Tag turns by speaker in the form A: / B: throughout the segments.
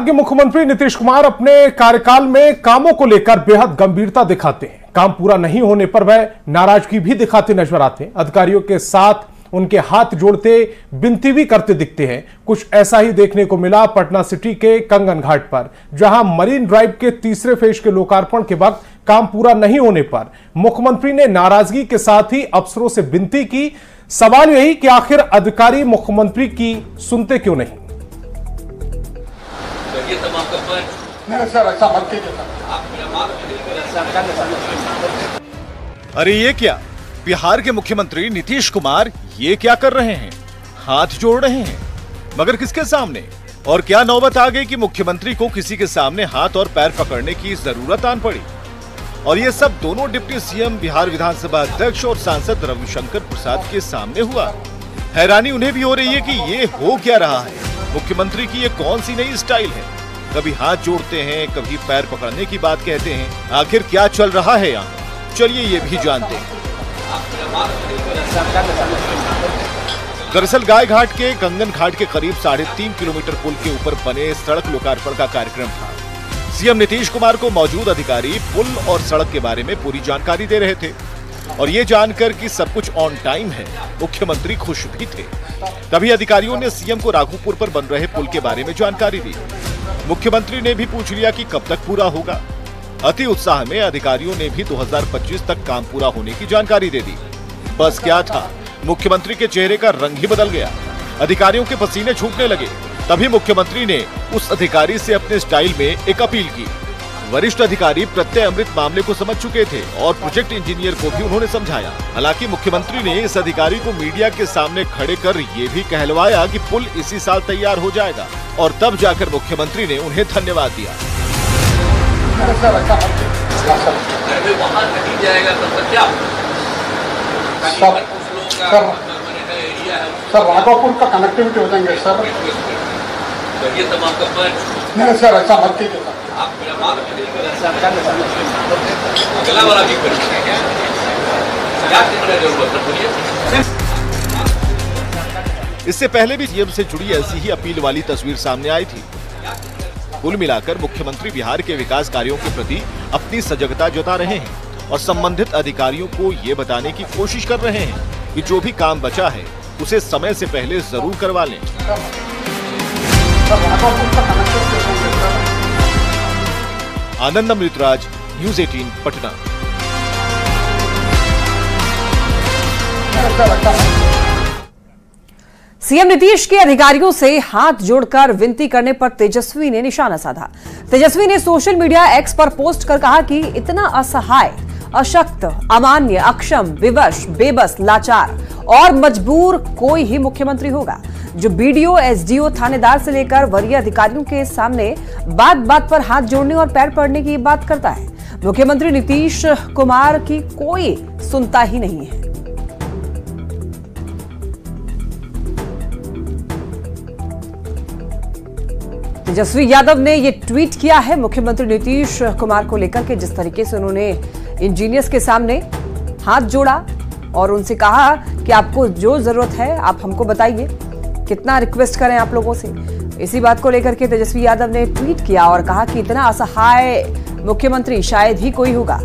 A: कि मुख्यमंत्री नीतीश कुमार अपने कार्यकाल में कामों को लेकर बेहद गंभीरता दिखाते हैं। काम पूरा नहीं होने पर वह नाराज़गी भी दिखाते नज़र आते हैं। अधिकारियों के साथ उनके हाथ जोड़ते बिनती भी करते दिखते हैं। कुछ ऐसा ही देखने को मिला पटना सिटी के कंगन घाट पर, जहाँ मरीन ड्राइव के तीसरे फ़ेज़ के लोकार्पण के वक्त काम पूरा नहीं होने पर मुख्यमंत्री ने नाराज़गी के साथ ही अफसरों से विनती की। सवाल यही कि आखिर अधिकारी मुख्यमंत्री की सुनते क्यों नहीं?
B: अरे ये क्या? बिहार के मुख्यमंत्री नीतीश कुमार ये क्या कर रहे हैं? हाथ जोड़ रहे हैं। मगर किसके सामने? और क्या नौबत आ गई कि मुख्यमंत्री को किसी के सामने हाथ और पैर पकड़ने की ज़रूरत आन पड़ी? और ये सब दोनों डिप्टी सीएम, बिहार विधानसभा अध्यक्ष और सांसद रविशंकर प्रसाद के सामने हुआ। हैरानी उन्हें भी हो रही है कि ये हो क्या रहा है? मुख्यमंत्री की ये कौन सी नई स्टाइल है? कभी हाथ जोड़ते हैं, कभी पैर पकड़ने की बात कहते हैं। आखिर क्या चल रहा है यहाँ? चलिए ये भी जानते हैं। दरअसल गाय घाट के कंगन घाट के करीब साढ़े तीन किलोमीटर पुल के ऊपर बने सड़क लोकार्पण का कार्यक्रम था। सीएम नीतीश कुमार को मौजूद अधिकारी पुल और सड़क के बारे में पूरी जानकारी दे रहे थे। और ये जानकर कि सब कुछ ऑन टाइम है, मुख्यमंत्री खुश भी थे। तभी अधिकारियों ने सीएम को राघोपुर पर बन रहे पुल के बारे में जानकारी दी। मुख्यमंत्री ने भी पूछ लिया कि कब तक पूरा होगा। अति उत्साह में अधिकारियों ने भी 2025 तक काम पूरा होने की जानकारी दे दी। बस क्या था? मुख्यमंत्री के चेहरे का रंग ही बदल गया। अधिकारियों के पसीने छूटने लगे। तभी मुख्यमंत्री ने उस अधिकारी से अपने स्टाइल में एक अपील की। वरिष्ठ अधिकारी प्रत्यय अमृत मामले को समझ चुके थे और प्रोजेक्ट इंजीनियर को भी उन्होंने समझाया। हालाँकि मुख्यमंत्री ने इस अधिकारी को मीडिया के सामने खड़े कर ये भी कहलवाया कि पुल इसी साल तैयार हो जाएगा और तब जाकर मुख्यमंत्री ने उन्हें धन्यवाद दिया।
C: सर राघोपुर का कनेक्टिविटी हो जाएँगे
D: ये तमाम
C: नहीं सर ऐसा मत कीजिए
D: अगला वाला भी
B: इससे पहले भी सीएम से जुड़ी ऐसी ही अपील वाली तस्वीर सामने आई थी। कुल मिलाकर मुख्यमंत्री बिहार के विकास कार्यों के प्रति अपनी सजगता जता रहे हैं और संबंधित अधिकारियों को ये बताने की कोशिश कर रहे हैं कि जो भी काम बचा है, उसे समय से पहले ज़रूर करवा लें। आनंद अमृतराज न्यूज़ 18 पटना।
E: सीएम नीतीश के अधिकारियों से हाथ जोड़कर विनती करने पर तेजस्वी ने निशाना साधा। तेजस्वी ने सोशल मीडिया एक्स पर पोस्ट कर कहा कि इतना असहाय, अशक्त, अमान्य, अक्षम, विवश, बेबस, लाचार और मजबूर कोई ही मुख्यमंत्री होगा। जो बीडीओ, एसडीओ, थानेदार से लेकर वरीय अधिकारियों के सामने बात बात पर हाथ जोड़ने और पैर पड़ने की बात करता है। मुख्यमंत्री नीतीश कुमार की कोई सुनता ही नहीं है। तेजस्वी यादव ने ये ट्वीट किया है मुख्यमंत्री नीतीश कुमार को लेकर के, जिस तरीके से उन्होंने इंजीनियर्स के सामने हाथ जोड़ा और उनसे कहा कि आपको जो ज़रूरत है, आप हमको बताइए। कितना रिक्वेस्ट करें आप लोगों से? इसी बात को लेकर के तेजस्वी यादव ने ट्वीट किया और कहा कि इतना असहाय मुख्यमंत्री शायद ही कोई होगा।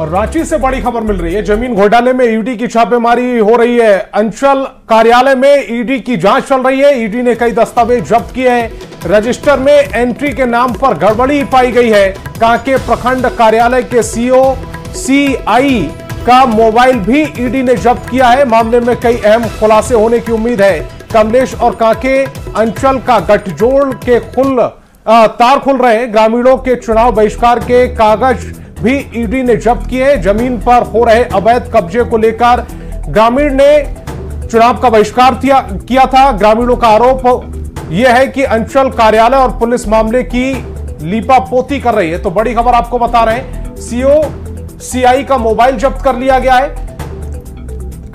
A: और रांची से बड़ी खबर मिल रही है। ज़मीन घोटाले में ईडी की छापेमारी हो रही है। अंचल कार्यालय में ईडी की जाँच चल रही है। ईडी ने कई दस्तावेज़ जब्त किए हैं। रजिस्टर में एंट्री के नाम पर गड़बड़ी पाई गई है। कांके प्रखंड कार्यालय के सीओ सीआई का मोबाइल भी ईडी ने जब्त किया है। मामले में कई अहम खुलासे होने की उम्मीद है। कमलेश और कांके अंचल का गठजोड़ के खुल अ, तार खुल रहे हैं। ग्रामीणों के चुनाव बहिष्कार के कागज़ भी ईडी ने जब्त किए ज़मीन पर हो रहे अवैध कब्जे को लेकर ग्रामीण ने चुनाव का बहिष्कार किया था। ग्रामीणों का आरोप यह है कि अंचल कार्यालय और पुलिस मामले की लीपापोती कर रही है। तो बड़ी खबर आपको बता रहे हैं। सीओ सीआई का मोबाइल जब्त कर लिया गया है।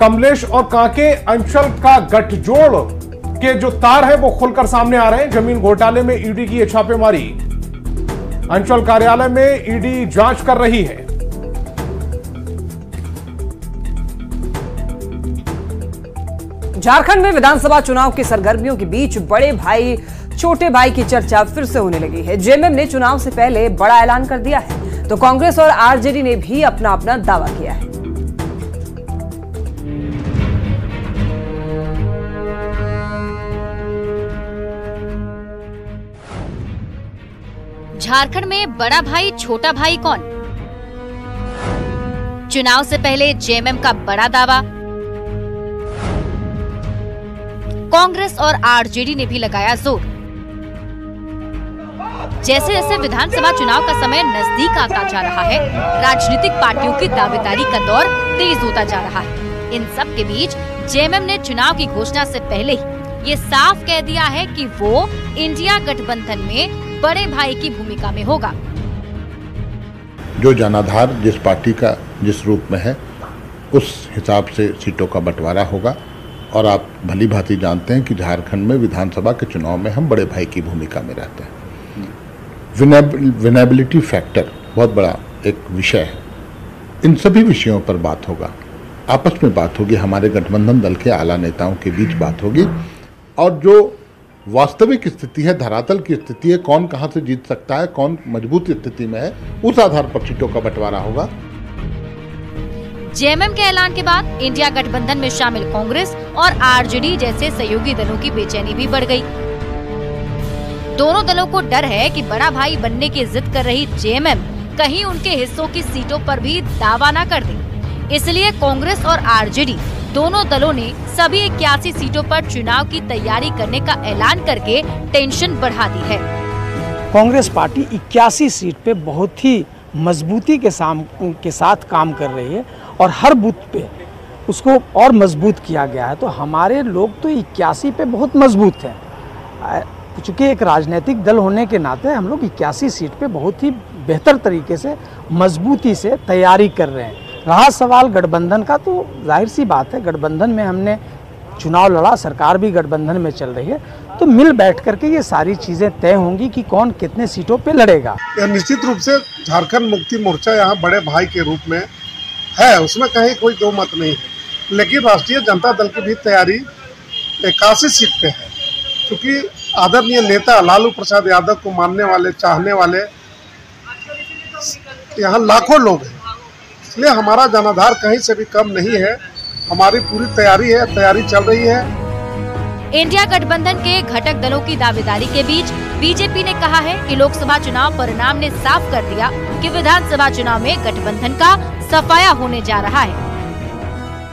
A: कमलेश और कांके अंचल का गठजोड़ के जो तार है, वो खुलकर सामने आ रहे हैं। ज़मीन घोटाले में ईडी की छापेमारी। अंचल कार्यालय में ईडी जाँच कर रही है।
E: झारखंड में विधानसभा चुनाव की सरगर्मियों के बीच बड़े भाई, छोटे भाई की चर्चा फिर से होने लगी है। जेएमएम ने चुनाव से पहले बड़ा ऐलान कर दिया है। तो कांग्रेस और आरजेडी ने भी अपना अपना दावा किया है।
F: झारखंड में बड़ा भाई, छोटा भाई कौन? चुनाव से पहले जेएमएम का बड़ा दावा। कांग्रेस और आरजेडी ने भी लगाया ज़ोर। जैसे जैसे विधानसभा चुनाव का समय नज़दीक आता जा रहा है, राजनीतिक पार्टियों की दावेदारी का दौर तेज होता जा रहा है। इन सब के बीच जेएमएम ने चुनाव की घोषणा से पहले ही ये साफ़ कह दिया है कि वो इंडिया गठबंधन में बड़े भाई की भूमिका में होगा।
G: जो जनाधार जिस पार्टी का जिस रूप में है, उस हिसाब से सीटों का बंटवारा होगा। और आप भली भांति जानते हैं कि झारखंड में विधानसभा के चुनाव में हम बड़े भाई की भूमिका में रहते हैं। विनेबिलिटी फैक्टर बहुत बड़ा एक विषय है। इन सभी विषयों पर बात होगा। आपस में बात होगी, हमारे गठबंधन दल के आला नेताओं के बीच बात होगी। और जो वास्तविक स्थिति है, धरातल की स्थिति है, कौन कहाँ से जीत सकता है, कौन मज़बूत स्थिति में है, उस आधार पर सीटों का बंटवारा होगा।
F: जेएमएम के ऐलान के बाद इंडिया गठबंधन में शामिल कांग्रेस और आरजेडी जैसे सहयोगी दलों की बेचैनी भी बढ़ गई। दोनों दलों को डर है कि बड़ा भाई बनने की जिद कर रही जेएमएम कहीं उनके हिस्सों की सीटों पर भी दावा न कर दे। इसलिए कांग्रेस और आरजेडी दोनों दलों ने सभी इक्यासी सीटों पर चुनाव की तैयारी करने का ऐलान करके टेंशन बढ़ा दी है।
H: कांग्रेस पार्टी इक्यासी सीट पे बहुत ही मजबूती के साम, के साथ काम कर रही है और हर बूथ पे उसको और मज़बूत किया गया है। तो हमारे लोग तो इक्यासी पे बहुत मज़बूत हैं। चूँकि एक राजनीतिक दल होने के नाते हम लोग इक्यासी सीट पे बहुत ही बेहतर तरीके से, मजबूती से तैयारी कर रहे हैं। रहा सवाल गठबंधन का तो ज़ाहिर सी बात है, गठबंधन में हमने चुनाव लड़ा, सरकार भी गठबंधन में चल रही है तो मिल बैठ करके ये सारी चीज़ें तय होंगी कि कौन कितने सीटों पे लड़ेगा।
I: निश्चित रूप से झारखंड मुक्ति मोर्चा यहाँ बड़े भाई के रूप में है, उसमें कहीं कोई दो मत नहीं है। लेकिन राष्ट्रीय जनता दल की भी तैयारी इक्यासी सीट पे है, क्योंकि आदरणीय नेता लालू प्रसाद यादव को मानने वाले चाहने वाले यहाँ लाखों लोग हैं। इसलिए हमारा जनाधार कहीं से भी कम नहीं है। हमारी पूरी तैयारी है तैयारी चल रही है।
F: इंडिया गठबंधन के घटक दलों की दावेदारी के बीच बीजेपी ने कहा है कि लोकसभा चुनाव परिणाम ने साफ़ कर दिया कि विधानसभा चुनाव में गठबंधन का सफाया होने जा रहा है।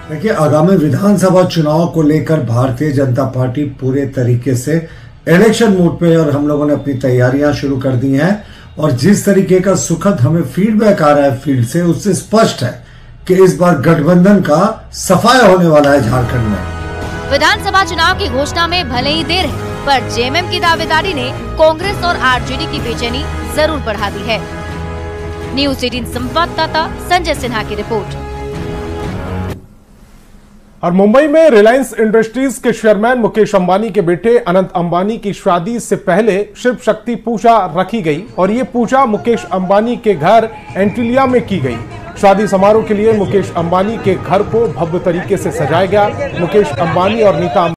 J: देखिए आगामी विधानसभा चुनाव को लेकर भारतीय जनता पार्टी पूरे तरीके से इलेक्शन मोड पे और हम लोगों ने अपनी तैयारियाँ शुरू कर दी हैं। और जिस तरीके का सुखद हमें फीडबैक आ रहा है फ़ील्ड से, उससे स्पष्ट है कि इस बार गठबंधन का सफाया होने वाला है झारखंड में।
F: विधानसभा चुनाव की घोषणा में भले ही देर है, पर जेएमएम की दावेदारी ने कांग्रेस और आरजेडी की बेचैनी ज़रूर बढ़ा दी है। न्यूज़ एटीन संवाददाता संजय सिन्हा की रिपोर्ट।
A: और मुंबई में रिलायंस इंडस्ट्रीज़ के चेयरमैन मुकेश अंबानी के बेटे अनंत अंबानी की शादी से पहले शिव शक्ति पूजा रखी गई और ये पूजा मुकेश अंबानी के घर एंटिलिया में की गई। शादी समारोह के लिए मुकेश अंबानी के घर को भव्य तरीके से सजाया गया। मुकेश अंबानी और नीता